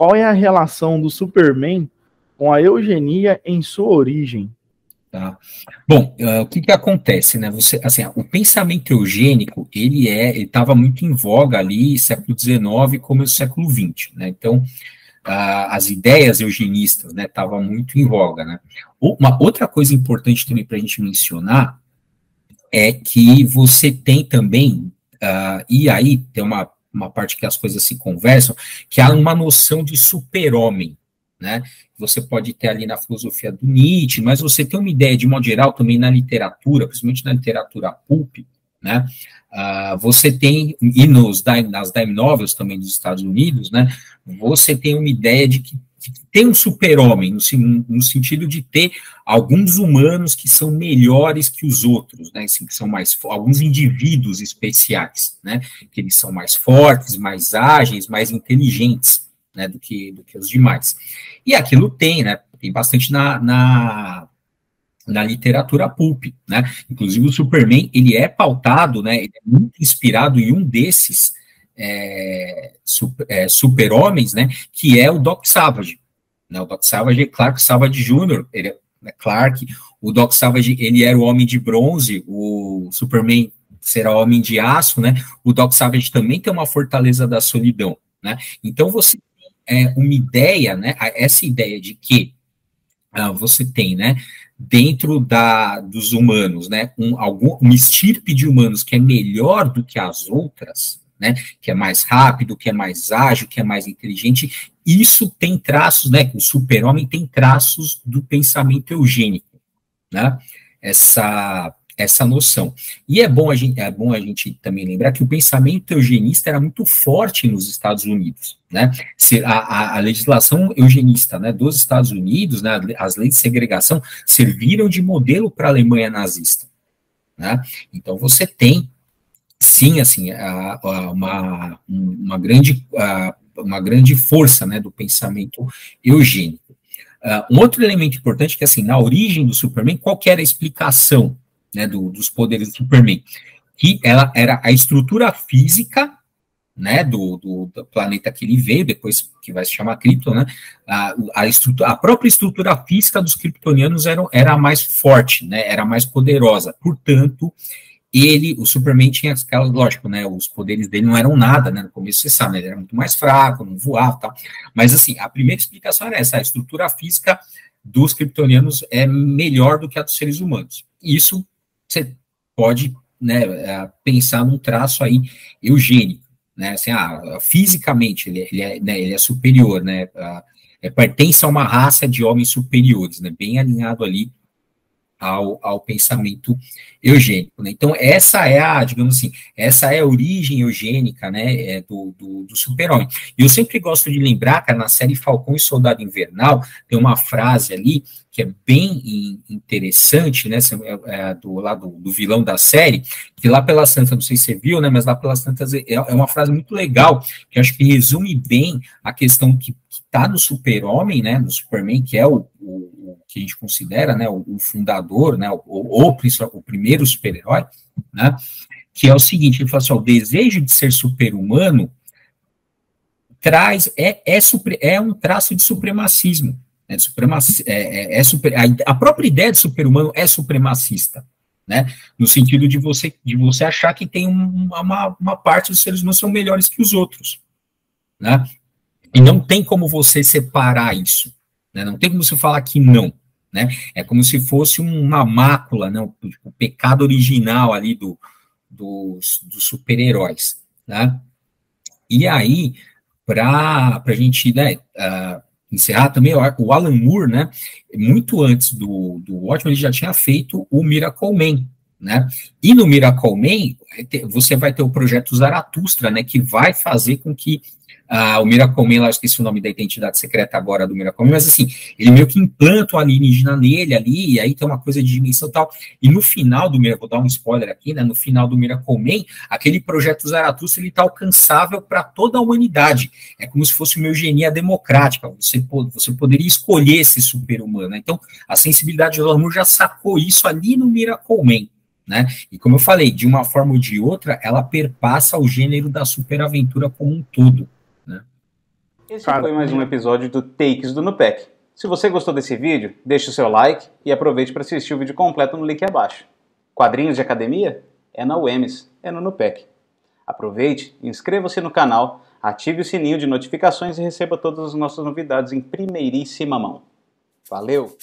qual é a relação do Superman com a eugenia em sua origem? Tá. Bom, uh, o que, que acontece, né? Você, assim, o pensamento eugênico ele é, estava muito em voga ali século XIX, começo do século XX, né? Então, uh, as ideias eugenistas, né, estavam muito em voga, né? Uma outra coisa importante também para a gente mencionar é que você tem também, uh, e aí tem uma, uma parte que as coisas se conversam, que há uma noção de super-homem, né? Você pode ter ali na filosofia do Nietzsche, mas você tem uma ideia, de modo geral, também na literatura, principalmente na literatura pulp, né? Uh, você tem, e nos, nas dime novels também dos Estados Unidos, né? Você tem uma ideia de que tem um super-homem, no, no, sentido de ter alguns humanos que são melhores que os outros, né, assim, que são mais, alguns indivíduos especiais, né, que eles são mais fortes, mais ágeis, mais inteligentes, né, do que, do que os demais. E aquilo tem, né, tem bastante na, na, na literatura pulp, né, inclusive o Superman, ele é pautado, né, ele é muito inspirado em um desses, é, super, é, super-homens, né, que é o Doc Savage. Né, o Doc Savage é Clark Savage Jr., ele é, é Clark, o Doc Savage, ele era o homem de bronze, o Superman será homem de aço, né, o Doc Savage também tem uma fortaleza da solidão, né, então você tem é, uma ideia, né, essa ideia de que ah, você tem, né, dentro da, dos humanos, né, um, algum, uma estirpe de humanos que é melhor do que as outras, né, que é mais rápido, que é mais ágil, que é mais inteligente, isso tem traços, né, o super-homem tem traços do pensamento eugênico, né, essa, essa noção. E é bom, a gente, é bom a gente também lembrar que o pensamento eugenista era muito forte nos Estados Unidos, né, a, a, a legislação eugenista, né, dos Estados Unidos, né, as leis de segregação serviram de modelo para a Alemanha nazista, né, então você tem sim, assim, a, a, uma, uma, grande, a, uma grande força né, do pensamento eugênico. Uh, um outro elemento importante que, assim, na origem do Superman, qual era a explicação né, do, dos poderes do Superman? Que ela era a estrutura física né, do, do, do, planeta que ele veio, depois que vai se chamar Krypton, né, a, a, a própria estrutura física dos kryptonianos era, era mais forte, né, era mais poderosa, portanto, ele, o Superman tinha aquela, lógico, né, os poderes dele não eram nada, né, no começo você sabe, né, ele era muito mais fraco, não voava tal, mas assim, a primeira explicação era essa, a estrutura física dos kryptonianos é melhor do que a dos seres humanos. Isso você pode, né, é, pensar num traço aí eugênico, né, assim, ah, fisicamente ele, ele, é, né, ele é superior, né, a, é, pertence a uma raça de homens superiores, né, bem alinhado ali ao, ao pensamento eugênico. Né? Então, essa é a, digamos assim, essa é a origem eugênica né, é, do, do, do super-homem. E eu sempre gosto de lembrar, que na série Falcão e Soldado Invernal, tem uma frase ali que é bem interessante, né, é, é, do, lá do, vilão da série, que lá pela Santa, não sei se você viu, né, mas lá pelas Santas é, é uma frase muito legal, que acho que resume bem a questão que está no super-homem, né, no Superman, que é o, o que a gente considera né, o, o fundador, né, o, o, o primeiro super-herói, né, que é o seguinte, ele fala assim, o desejo de ser super-humano traz, é, é, é um traço de supremacismo, né, de supremaci, é, é, é super, a, a, própria ideia de super-humano é supremacista, né, no sentido de você, de você achar que tem uma, uma parte dos seres humanos são melhores que os outros, né, e não tem como você separar isso, né, não tem como você falar que não, né? É como se fosse uma mácula, né? o, pecado original ali do, dos, dos super-heróis, né? E aí, para a gente né, uh, encerrar também, o Alan Moore, né, muito antes do, do Watchmen, ele já tinha feito o Miracle Man, né? E no Miracle Man, você vai ter o projeto Zaratustra, né, que vai fazer com que ah, o Miracle lá, esqueci o nome da identidade secreta agora do Miracle mas assim, ele meio que implanta o alienígena nele ali, e aí tem uma coisa de dimensão tal, e no final do Miracle, vou dar um spoiler aqui, né, no final do Miracle aquele projeto Zaratustra, ele tá alcançável para toda a humanidade, é como se fosse uma eugenia democrática, você, você poderia escolher esse super-humano, né? então a sensibilidade do Alan já sacou isso ali no Miracle né? E como eu falei, de uma forma ou de outra, ela perpassa o gênero da superaventura como um todo. Esse Cara, foi mais um episódio do Takes do Nupec. Se você gostou desse vídeo, deixe o seu like e aproveite para assistir o vídeo completo no link abaixo. Quadrinhos de academia? É na UEMS, é no Nupec. Aproveite, inscreva-se no canal, ative o sininho de notificações e receba todas as nossas novidades em primeiríssima mão. Valeu!